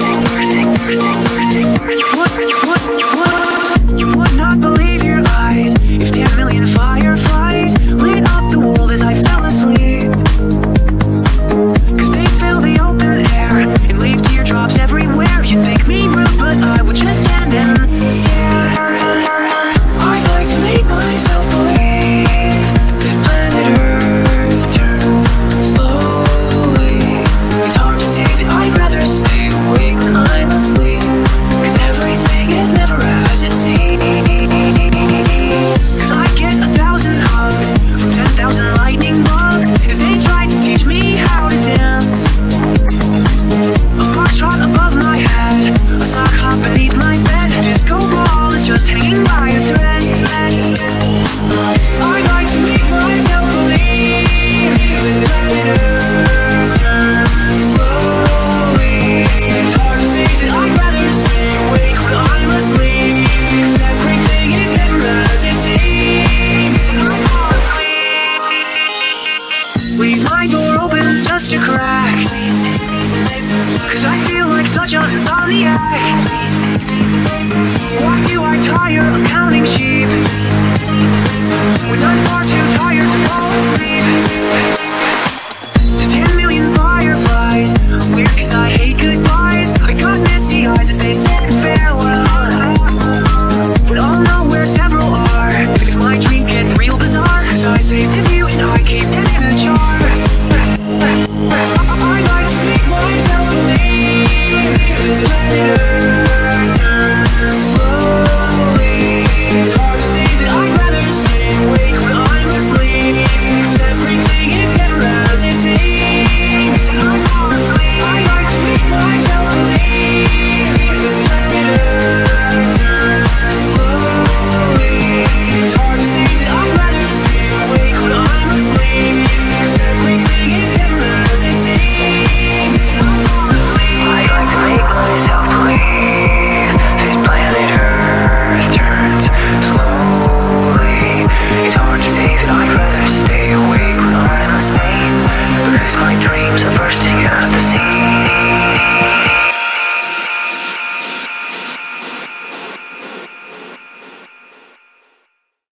Thursday, Thursday, Thursday. Leave my door open just a crack. Cause I feel like such an insomniac. Why do I tire of counting sheep? When I'm far too tired to fall asleep. To ten million fireflies. I'm cause I hate goodbyes. I got misty eyes as they say. my dreams are bursting out of the seams.